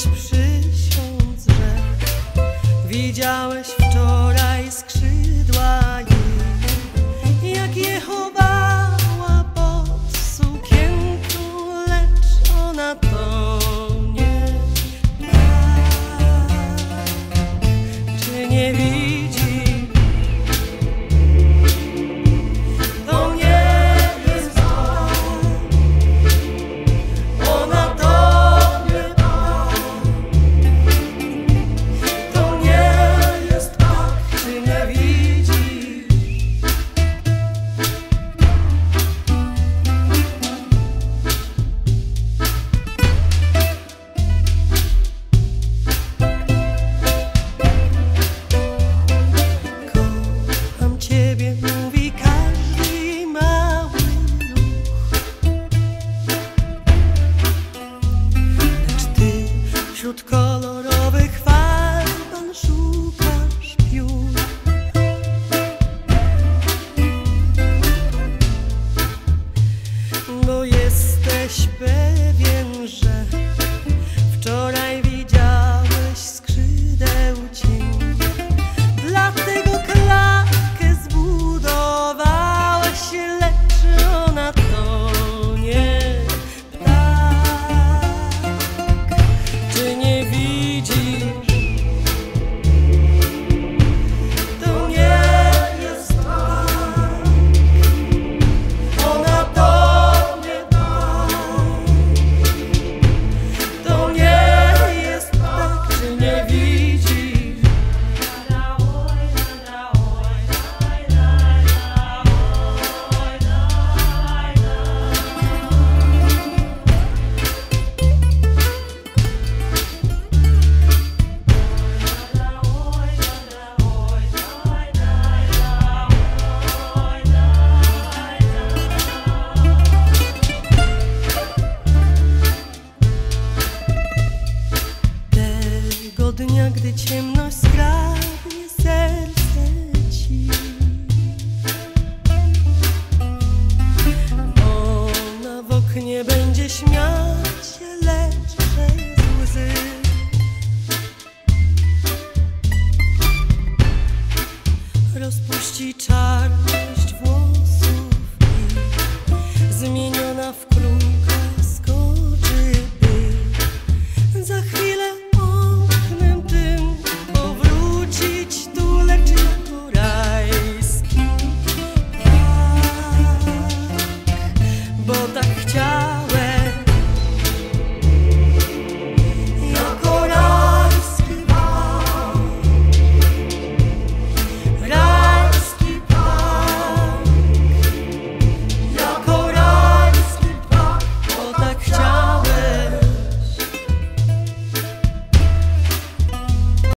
Dziś widziałeś śmiać się, lecz przez łzy. Rozpuści czarność włosów i zmieniona w królka skoczy by za chwilę oknem tym powrócić tu, lecz ja tak, bo tak chciałam.